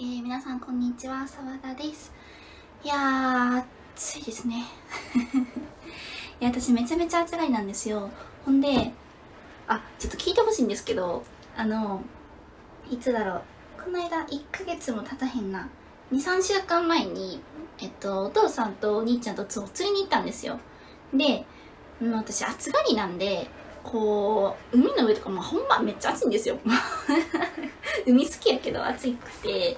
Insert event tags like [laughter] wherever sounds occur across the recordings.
えー、皆さんこんにちは、澤田です。いや、暑いですね。[laughs] いや、私めちゃめちゃ暑がりなんですよ。ほんで、あ、ちょっと聞いてほしいんですけど、あの、いつだろう。この間、1ヶ月も経たへんな。2、3週間前に、えっと、お父さんとお兄ちゃんと釣りに行ったんですよ。で、私暑がりなんで、こう、海の上とかもほんまめっちゃ暑いんですよ。[laughs] 海好きやけど暑くて。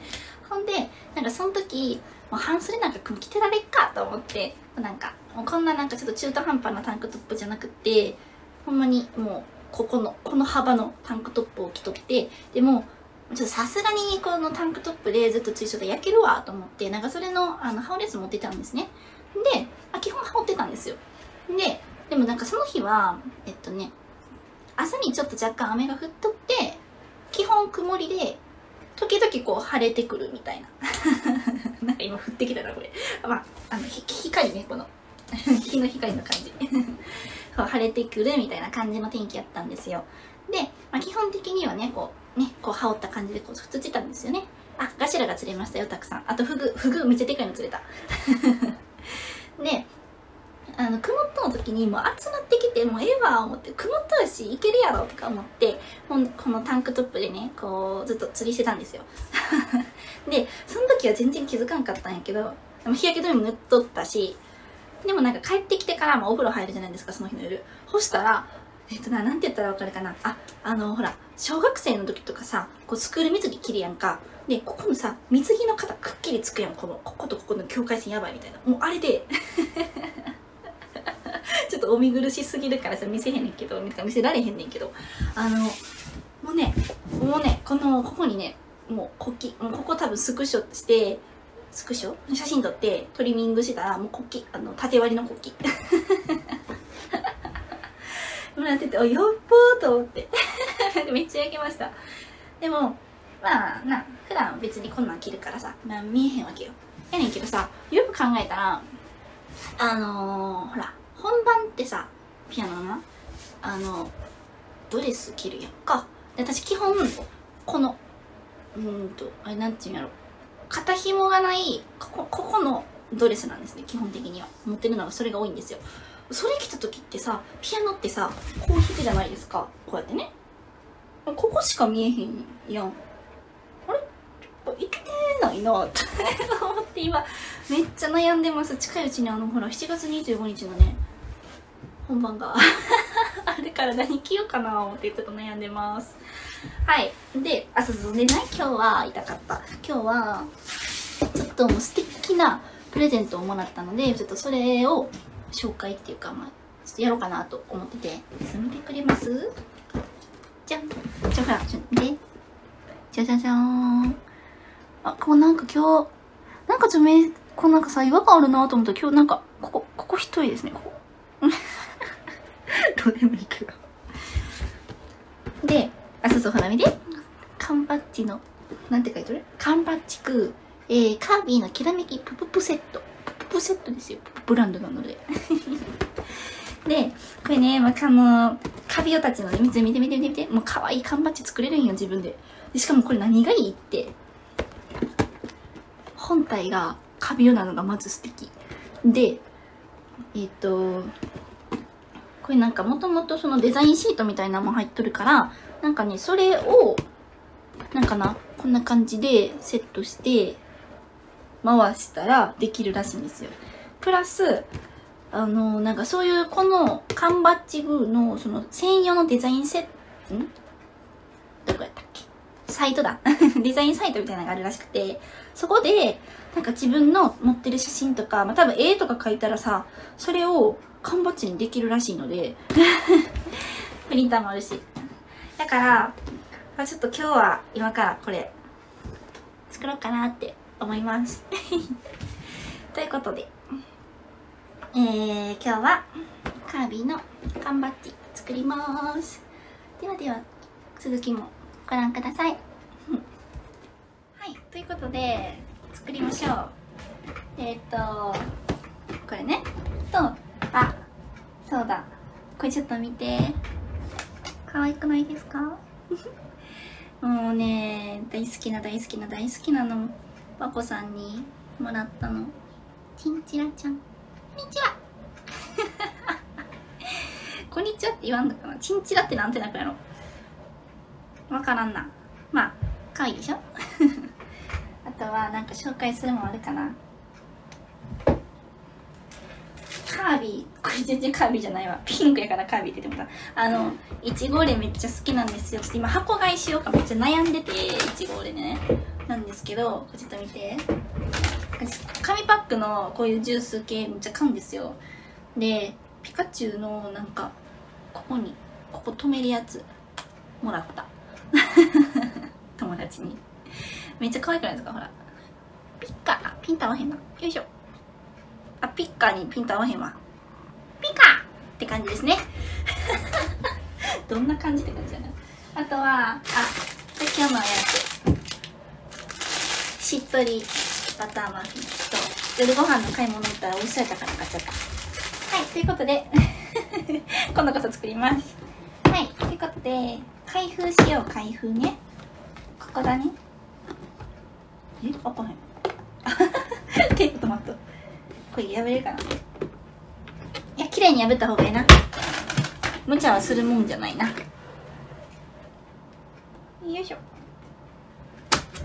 ほんで、なんかその時、もう半袖なんか着てられっかと思って、なんか、もうこんななんかちょっと中途半端なタンクトップじゃなくて、ほんまにもう、ここの、この幅のタンクトップを着とって、でも、ちょっとさすがにこのタンクトップでずっと追走で焼けるわと思って、なんかそれのあの羽織レース持ってたんですね。で、あ基本羽織ってたんですよ。で、でもなんかその日は、えっとね、朝にちょっと若干雨が降っとって、基本曇りで、時々こう晴れてくるみたいな。[laughs] なんか今降ってきたな、これ。まあ、あの、光ね、この。[laughs] 日の光の感じ。[laughs] そう晴れてくるみたいな感じの天気やったんですよ。で、まあ、基本的にはね、こう、ね、こう羽織った感じでこうつってたんですよね。あ、ガシラが釣れましたよ、たくさん。あと、フグ、フグめっちゃでかいの釣れた。で、あの曇ったの時にもう集まってきてもうええわ思って曇ったるしいけるやろとか思ってこのタンクトップでねこうずっと釣りしてたんですよ [laughs] でその時は全然気づかんかったんやけど日焼け止めも塗っとったしでもなんか帰ってきてからもお風呂入るじゃないですかその日の夜干したらえっとな、なんて言ったらわかるかな。あ、あの、ほら、小学生の時とかさ、こうスクール水着着るやんか。で、ここのさ、水着の肩くっきりつくやん。この、こことここの境界線やばいみたいな。もうあれで [laughs] お見苦しすぎるからさ見せへんねんけど見せられへんねんけど。あのもうねもうねこのここにねもう国旗もうここ多分スクショしてスクショ？写真撮ってトリミングしたらもう国旗あの縦割りの国旗。[laughs] もらってておよっぽーと思って。[laughs] めっちゃ焼けました。でもまあな普段別にこんなん着るからさ、まあ、見えへんわけよ。やねんけどさよく考えたらあのー、ほら本番ってさピアノのあのドレス着るやんか。で私基本このうんとあれなんていうんやろ。肩紐がないここここのドレスなんですね基本的には。持ってるのがそれが多いんですよ。それ着た時ってさピアノってさこう弾くじゃないですか。こうやってね。ここしか見えへんやん。あれ？いけてないなって。[laughs] 思って今めっちゃ悩んでます。近いうちにあのほら7月25日のね本番が。[laughs] あれから何着ようかな思ってちょっと悩んでます。はい。であそうそうでね今日は痛かった。今日はちょっともう素敵なプレゼントをもらったのでちょっとそれを紹介っていうかまあちょっとやろうかなと思ってて。見てくれます？じゃん。じゃほらちょっとねじゃじゃじゃーん。あこうなんか今日なんかちょめこうなんかさ違和感あるなと思った。ら今日なんかここここ一重ですねここ。[laughs] どうでもいいけど。で、あ、そうそう、ほら見て。缶バッジの、なんて書いてる？缶バッジく、えー、カービィのきらめきプププセット。プププセットですよ。ププブランドなので。[laughs] で、これね、まあ、あの、カビオたちのね、見て見て見て見て、もう可愛い缶バッジ作れるんよ、自分で。でしかもこれ何がいいって、本体がカビオなのがまず素敵。で、えっ、ー、と、これなんかもともとそのデザインシートみたいなのも入っとるから、なんかね、それを、なんかな、こんな感じでセットして、回したらできるらしいんですよ。プラス、あの、なんかそういうこの缶バッジグーのその専用のデザインセット、ん？どこやったっけ？サイトだ。[laughs] デザインサイトみたいなのがあるらしくて、そこで、なんか自分の持ってる写真とか、まあ多分絵とか描いたらさ、それを缶バッジにできるらしいのでプリンターもあるし。だから、ちょっと今日は今からこれ作ろうかなって思います。[laughs] ということで。えー、今日はカービィの缶バッジ作ります。ではでは続きもご覧ください。[laughs] はいということで作りましょう。えっ、ー、とこれね。とあそうだ。これちょっと見て。可愛くないですか？[laughs] もうね大好きな大好きな大好きなの。パコさんにもらったの。チンチラちゃん。こんにちは。[laughs] こんにちはって言わんのかな？チンチラってなんてなくやろわからんな。まあ可愛いでしょ？[laughs] あとはなんか紹介するもんあるかな？カービィ。これ全然カービィじゃないわ。ピンクやからカービィって言ってもた。あのいちごオレめっちゃ好きなんですよ。ちょっと今箱買いしようかめっちゃ悩んでていちごオレね。なんですけどちょっと見て。紙パックのこういうジュース系めっちゃ買うんですよ。でピカチュウのなんかここにここ止めるやつ。もらった。[laughs] 友達に。めっちゃ可愛くないですか？ほら。ピッカ。ピンと合わへんな。よいしょ。あピッカーにピンと合わへんわ。ピカ。ーって感じですね。[laughs] どんな感じって感じだな。あとはあで今日のやつ。しっとりバターマフィンと夜ご飯の買い物行ったら美味しそうやったから買っちゃった。はい。ということで [laughs] 今度こそ作ります。はい。ということで開封しよう開封ね。ここだね。え開かへんこれ破れるかな。いや綺麗に破った方がいいな。無茶はするもんじゃないな。よいしょ。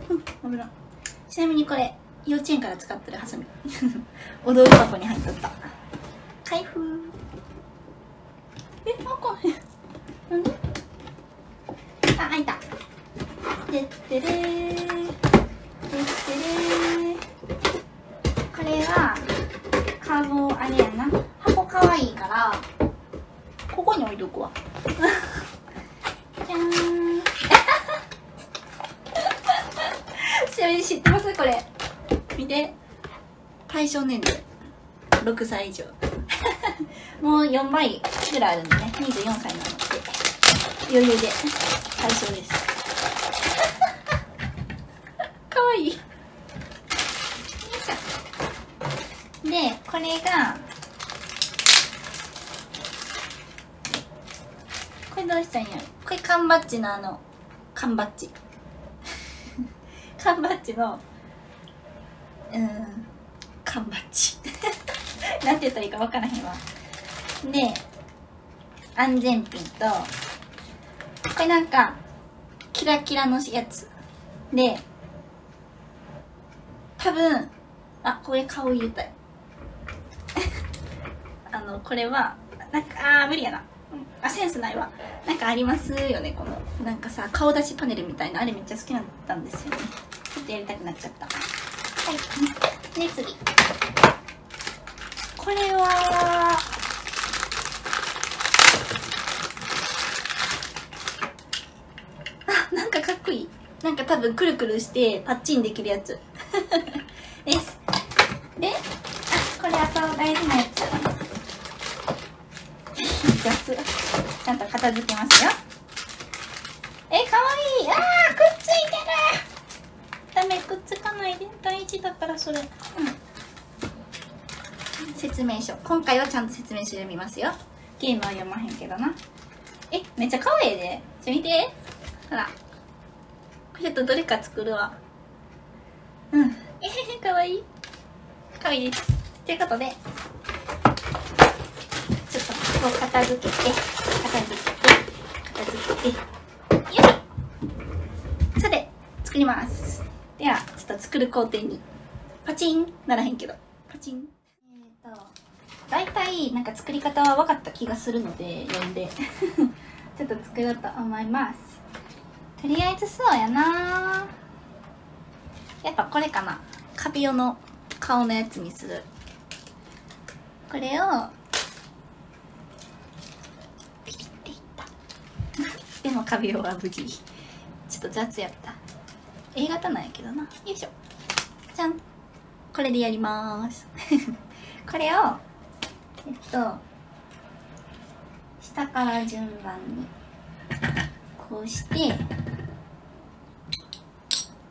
うん危な。ちなみにこれ幼稚園から使ってるハサミ。[laughs] 踊り箱に入っとった。開封。え開かへんなんで？あ開いた。ででってれーこれはカーボあれやな箱かわいいからここに置いとくわじゃーんちなみに知ってますこれ見て対象年齢6歳以上。[laughs] もう4倍ぐらいあるんでね。24歳なので余裕で。対象です。[laughs] かわいい。でこれがこれどうしたんやこれ缶バッジのあの缶バッジ。[laughs] 缶バッジのうん缶バッジ。なんて言ったらいいか分からへんわ。で安全ピンとこれなんかキラキラのやつ。で多分あこれ顔入れたい。[laughs] あのこれはなんかあー無理やな。あセンスないわ。なんかありますよねこの。なんかさ顔出しパネルみたいなあれめっちゃ好きだったんですよね。ちょっとやりたくなっちゃった。はい。で次。これは。あなんかかっこいい。なんか多分くるくるしてパッチンできるやつ。[laughs] です。であこれあと大事なやつ。[laughs] 雑。ちゃんと片付けますよ。えかわいい。あーくっついてる。ダメくっつかないで。大事だからそれ。説明書。今回はちゃんと説明書読みますよ。ゲームは読まへんけどな。えめっちゃ可愛いで。ちょ見て。ほら。これちょっとどれか作るわ。うん。えへへかわい。いかわいいです。ということで。ちょっとこう片付けて。片付けて。片付けて。よい。さて作ります。ではちょっと作る工程に。パチン。ならへんけど。パチン大体なんか作り方は分かった気がするので読んで。[laughs] ちょっと作ろうと思います。とりあえずそうやな。やっぱこれかな。カビオの顔のやつにする。これをピリっていった。[laughs] でもカビオは無事。ちょっと雑やった。A 型なんやけどな。よいしょ。じゃん。これでやります。[laughs] これをえっと下から順番にこうして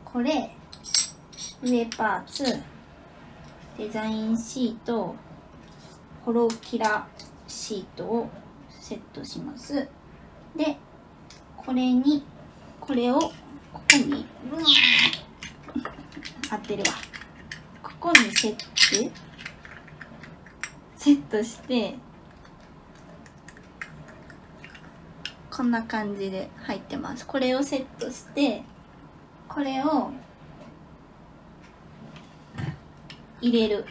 これ上パーツデザインシートホロキラシートをセットします。でこれにこれをここに合ってるわ。ここにセット。セットしてこんな感じで入ってます。これをセットしてこれを入れる。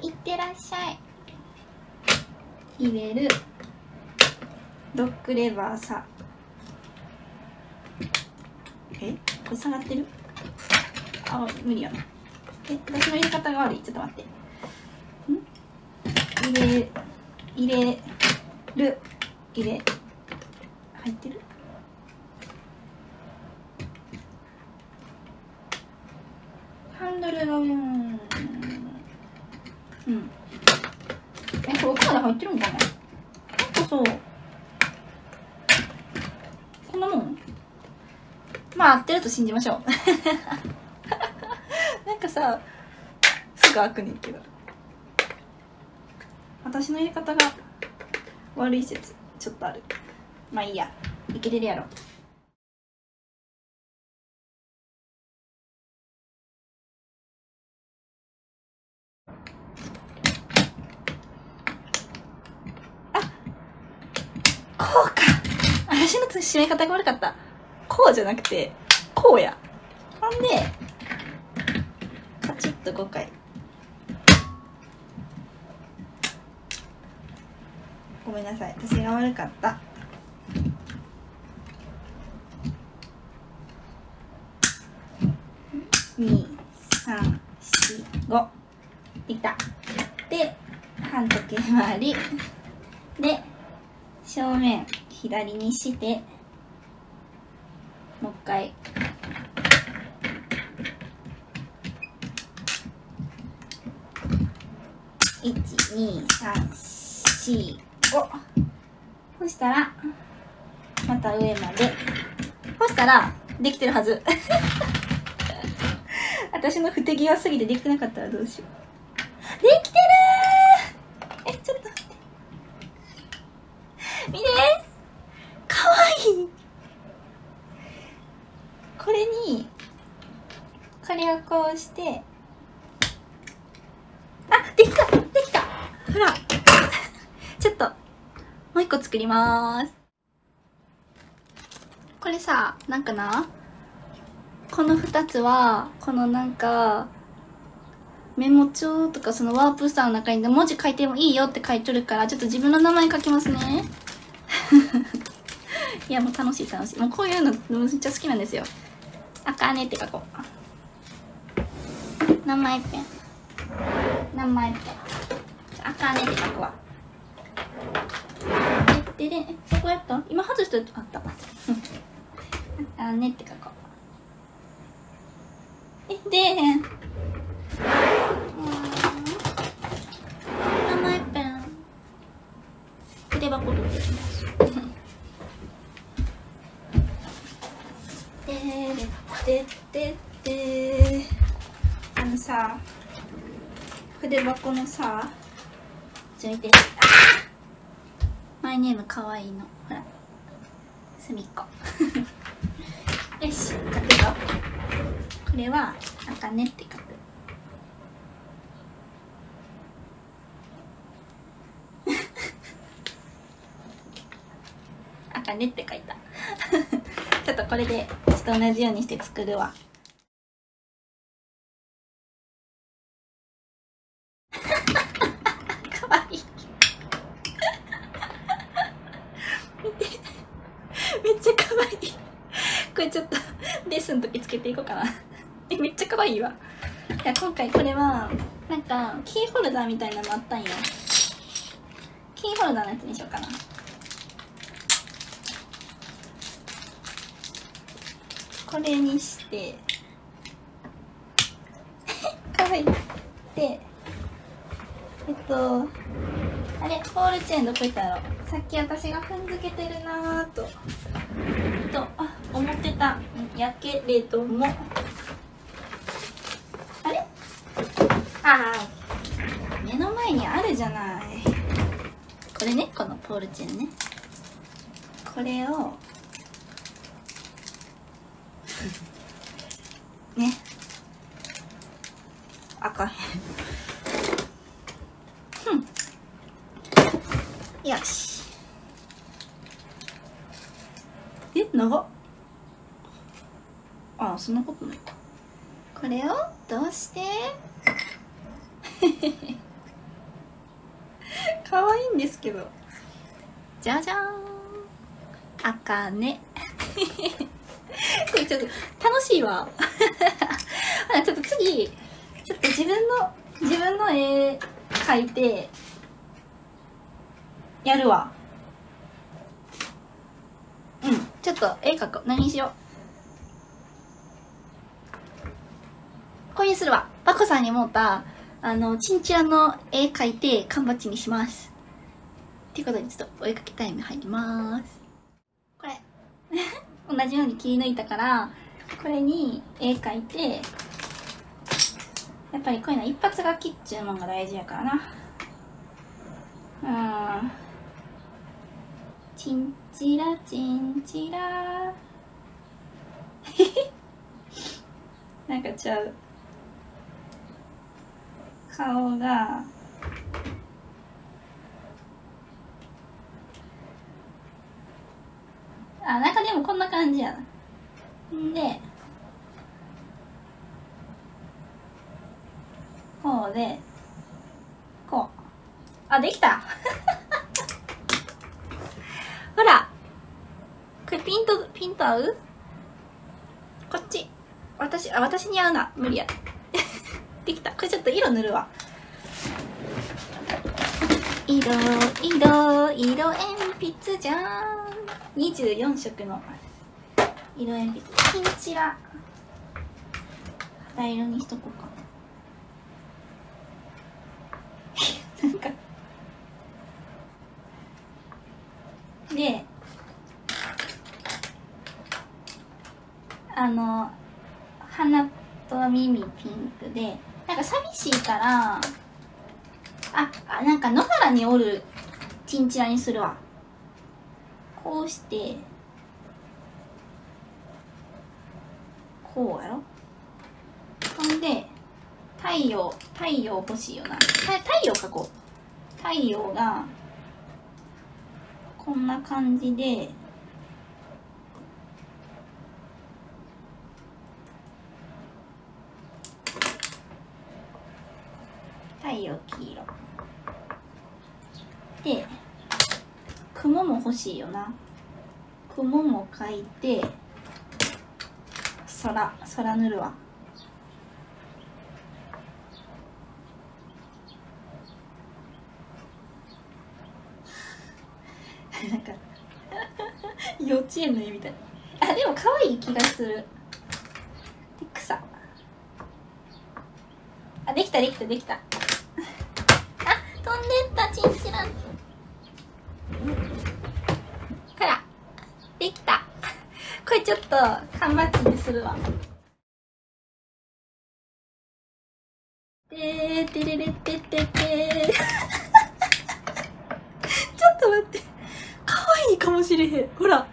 いってらっしゃい。入れる。ドッグレバーさ。え？これ下がってる？あ無理や。なえ私の入れ方が悪い。ちょっと待って。ん入れ入れる入れ入ってるハンドルがうんうんえこれ奥まで入ってるんかななんかそうこんなもんまあ合ってると信じましょうなんかさすぐ開くねんけど私の入れ方が悪い説ちょっとある。まあいいや。いけてるやろ。こうか。私の締め方が悪かった。こうじゃなくてこうや。ほんでカチッと5回。ごめんなさい。私が悪かった。2345できた。で反時計回り。で正面左にして。もう一回。1 2 3 4こそしたらまた上まで。そしたらできてるはず。[laughs] 私の不手際すぎてできてなかったらどうしよう。できてるえちょっと見てかわいい。これにこれをこうして。あできた！できた！ほら。[laughs] ちょっと。もう一個作ります。これさなんかな？この2つはこのなんかメモ帳とかそのワープスターの中に文字書いてもいいよって書いとるからちょっと自分の名前書きますね。[laughs] いやもう楽しい楽しい。もうこういうのめっちゃ好きなんですよ。あかねって書こう。名前ペン。名前ペン。あかねって書くわでででどこやった？今外したあった。あねって書こう。えでへん名前ペン。筆箱取ってきますででででであのさ筆箱のさちょいてあマイネームかわいいの。ほら。すみっこ。[laughs] よし書くぞこれはあかねって書く。あかねって書いた。[laughs] ちょっとこれでちょっと同じようにして作るわかわいい見てめっちゃかわい。これちょっとレッスンの時つけていこうかな。えめっちゃかわいいわ。いや今回これはなんかキーホルダーみたいなのあったんよ。キーホルダーのやつにしようかな。これにして。かわいいでえっとあれホールチェーンどこ行ったの？さっき私が踏んづけてるなぁと。とあ思ってた。やけれども。あれ？ああ目の前にあるじゃない。これねこのポールチェーンね。これを [laughs] ね。あかんへんよし。え長っ。あそんなことない。これをどうして？[laughs] 可愛いんですけど。じゃじゃーん。あかね。[laughs] これちょっと楽しいわ。[laughs] ちょっと次ちょっと自分の自分の絵描いてやるわ。うん。ちょっと絵描こう。何にしよう。これにするわ。バコさんに思ったあのチンチラの絵描いて缶バッジにします。っていうことでちょっとお絵かきタイム入ります。これ。[laughs] 同じように切り抜いたからこれに絵描いてやっぱりこういうの一発書きっちゅうのが大事やからな。うんチンチラチンチラ。[laughs] なんかちゃう。顔が。あなんかでもこんな感じやな。んでこうでこう。あできた。[laughs] ほら。これピントピント合う？こっち。私あ私に合うな。無理や。[laughs] できた。これちょっと色塗るわ。色色色鉛筆じゃん。24色の。色鉛筆。ピンチラ。肌色にしとこうかなんかであの鼻と耳ピンクでなんか寂しいからああなんか野原におるチンチラにするわ。こうしてこうやろ。ほんで太陽太陽欲しいよな。太陽描こう。太陽がこんな感じで太陽黄色。で雲も欲しいよな。雲も描いて空空塗るわなんか幼稚園の絵みたい。あでも可愛い気がする。で草。あできたできたできた。あ飛んでったチンチラ。ほら。できた。これちょっと缶バッジにするわてーてれれってってってちょっと待って可愛いかもしれへんほら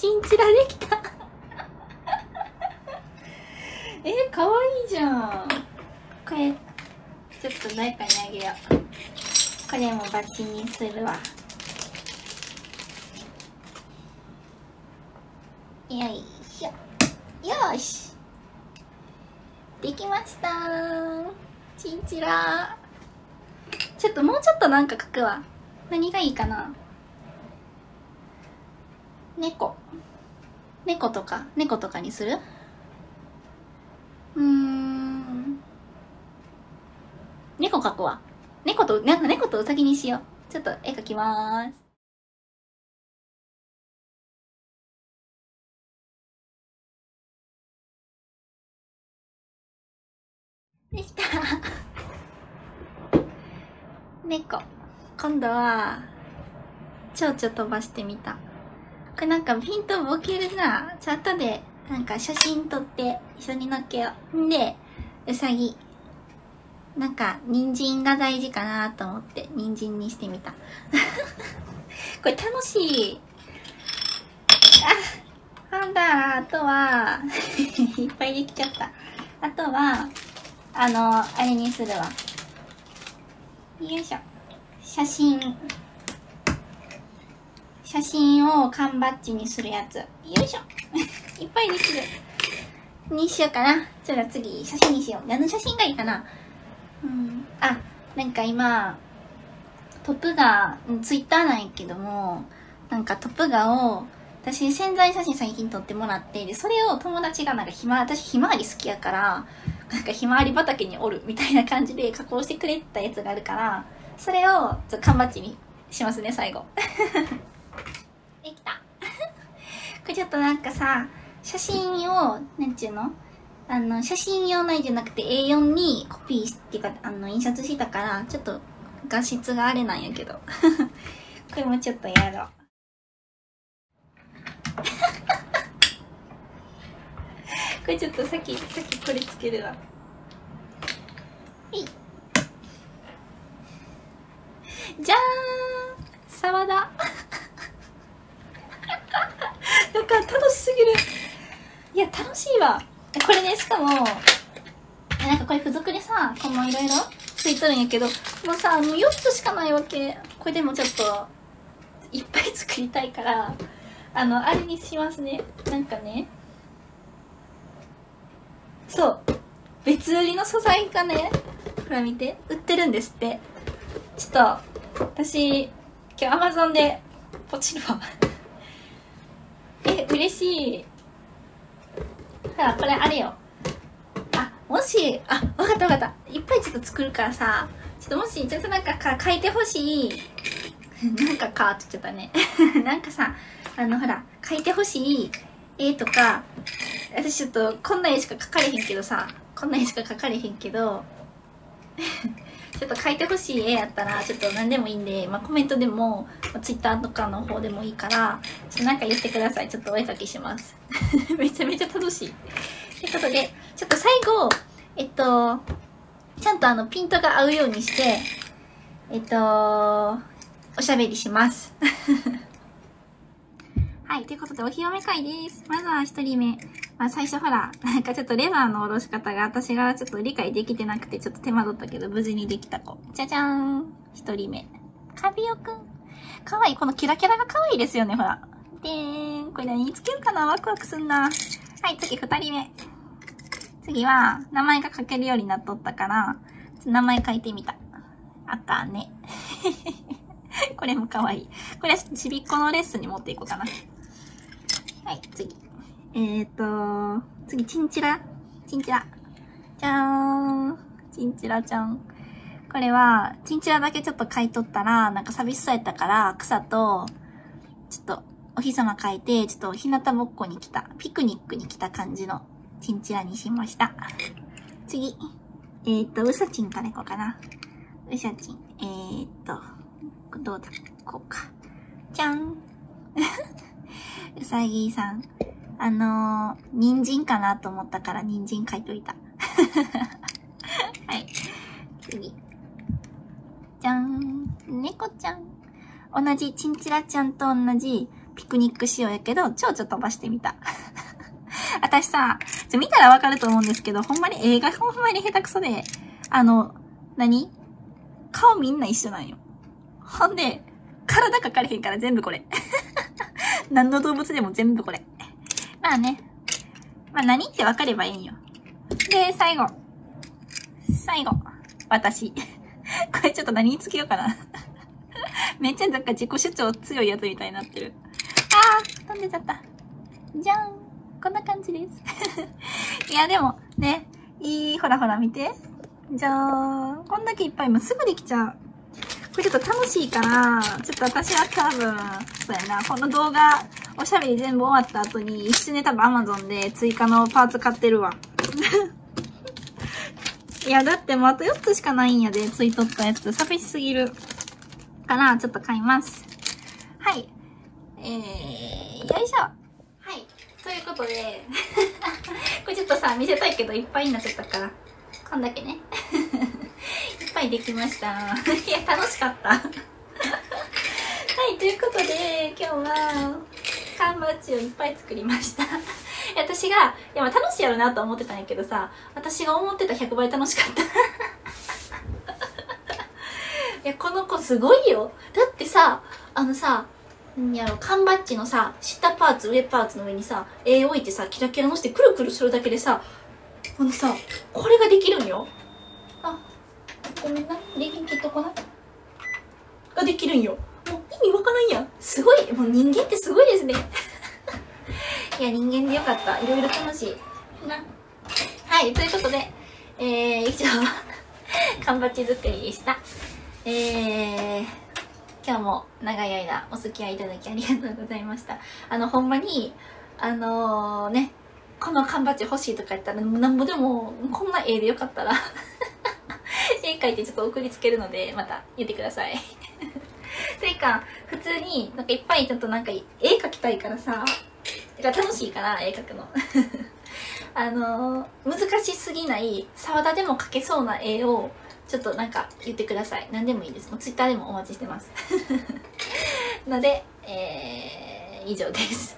チンチラできたえ可愛いじゃんこれちょっと誰かにあげようこれもバッチにするわよいしょよしできましたチンチラちょっともうちょっとなんか描くわ何がいいかな？猫。猫とか猫とかにする？うーん。猫描くわ。猫となんか猫とウサギにしよう。ちょっと絵描きまーす。できた。[laughs] 猫。今度は蝶々飛ばしてみた。これなんかピントボケるな。ちゃんとでなんか写真撮って一緒に載っけよう。んでうさぎ。なんか人参が大事かなと思って人参にしてみた。[laughs] これ楽しい。ああなんだあとは [laughs] いっぱいできちゃった。あとはあのあれにするわ。よいしょ。写真。写真を缶バッジにするやつ。よいしょ。[laughs] いっぱいできる。にしようかな。それ次写真にしよう。何の写真がいいかな。うん。あなんか今トップガーツイッターなんやけどもなんかトップガーを私潜在写真最近撮ってもらってでそれを友達がなんかひま私ひまわり好きやからなんかひまわり畑におるみたいな感じで加工してくれたやつがあるからそれをちょっと缶バッジにしますね最後。[laughs] できた。[laughs] これちょっとなんかさ写真をなんちゅうの？あの写真用ないじゃなくて A4 にコピーっていうかあの印刷したからちょっと画質があれなんやけど。[laughs] これもちょっとやろう。これちょっとさっきさっきこれつけるわ。いじゃーん。沢田。なんか楽しすぎる。いや楽しいわ。これねしかもなんかこれ付属でさこのいろいろついとるんやけどもうさもう4つしかないわけ。これでもちょっといっぱい作りたいからあのあれにしますね。なんかね。そう。別売りの素材がねほら見て。売ってるんですって。ちょっと私今日アマゾンでポチるわ。[laughs] え嬉しい。ほらこれあれよ。あもしあわかったわかった。いっぱいちょっと作るからさちょっともしちょっとなんか書いてほしい。[laughs] なんかかって言っちゃったね。[laughs] なんかさあのほら書いてほしい。絵とか私ちょっとこんな絵しか描かれへんけどさこんな絵しか描かれへんけど。ちょっと描いてほしい絵やったらちょっと何でもいいんで、まあ、コメントでも、まあ、ツイッターとかの方でもいいからちょっとなんか言ってくださいちょっとお絵描きします [laughs] めちゃめちゃ楽しいということでちょっと最後えっとちゃんとあのピントが合うようにしてえっとおしゃべりします [laughs] はい。ということで、お披露目会です。まずは一人目。まあ、最初ほら、なんかちょっとレバーの下ろし方が私がちょっと理解できてなくて、ちょっと手間取ったけど、無事にできた子。じゃじゃーん。一人目。カビオくん。かわいい。このキラキラがかわいいですよね、ほら。でーん。これ何につけるかな？ワクワクすんな。はい、次二人目。次は、名前が書けるようになっとったから、名前書いてみた。あかね。[laughs] これもかわいい。これはちびっこのレッスンに持っていこうかな。はい、次。えーと、次、チンチラ？チンチラ。じゃーん。チンチラちゃん。これは、チンチラだけちょっと書いとったら、なんか寂しそうやったから、草と、ちょっと、お日様書いて、ちょっと日向ぼっこに来た、ピクニックに来た感じのチンチラにしました。次。えーと、うさちんからいこうかな。うさちん。えーと、どうだこうか。じゃん。[laughs] うさぎさん。あのー、人参かなと思ったから人参書いといた。はい。次。じゃん。猫ちゃん。同じ、チンチラちゃんと同じピクニック仕様やけど、蝶々飛ばしてみた。[laughs] 私さ、ちょ見たらわかると思うんですけど、ほんまに映画ほんまに下手くそで、あの、何？顔みんな一緒なんよ。ほんで、体描かれへんから全部これ。[laughs] 何の動物でも全部これ。まあね。まあ何って分かればいいんよ。で、最後。最後。私。[laughs] これちょっと何につけようかな。[laughs] めっちゃなんか自己主張強いやつみたいになってる。あー飛んでちゃった。じゃんこんな感じです。[laughs] いや、でも、ね。いい、ほらほら見て。じゃーん。こんだけいっぱい、もうすぐできちゃう。これちょっと楽しいから、ちょっと私は多分、そうやな、この動画、おしゃべり全部終わった後に、一緒に多分 Amazon で追加のパーツ買ってるわ。[laughs] いや、だってもうあと4つしかないんやで、ついとったやつ。寂しすぎる。から、ちょっと買います。はい。えー、よいしょ。はい。ということで、[laughs] これちょっとさ、見せたいけどいっぱいになっちゃったから、こんだけね。[laughs] いっぱいできました。[laughs] いや、楽しかった。はい、ということで、今日は、缶バッジをいっぱい作りました私がいや楽しいやろなと思ってたんやけどさ私が思ってた100倍楽しかった [laughs] いやこの子すごいよだってさあのさんやろ缶バッジのさ下パーツ上パーツの上にさ絵置いてさキラキラのしてくるくるするだけでさこのさこれができるんよごめんな。電源切っとこなができるんよ。もう意味わからんやん。すごい。もう人間ってすごいですね。[laughs] いや人間でよかった。いろいろ楽しい。な。はい。ということでえー、以上。[laughs] 缶バッジ作りでした。えー、今日も長い間お付き合いいただきありがとうございました。あのほんまにあのー、ねこの缶バッジ欲しいとか言ったらなんぼでもこんな絵でよかったら [laughs] [laughs] 絵描いてちょっと送りつけるのでまた言ってください。[laughs] ていうか普通になんかいっぱいちょっとなんか絵描きたいからさてか楽しいから絵描くの。[laughs] あのー、難しすぎない沢田でも描けそうな絵をちょっとなんか言ってください。何でもいいです。もうツイッターでもお待ちしてます。のでえー、以上です。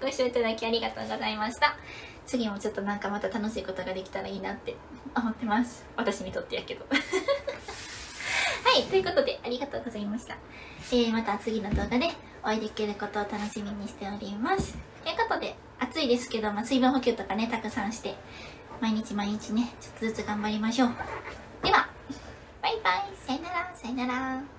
ご視聴いただきありがとうございました。次もちょっとなんかまた楽しいことができたらいいなって思ってます。私にとってやけど。[laughs] はいということでありがとうございました。えー、また次の動画でお会いできることを楽しみにしております。ということで暑いですけど、まあ、水分補給とかねたくさんして毎日毎日ねちょっとずつ頑張りましょう。ではバイバイ。さよならさよなら。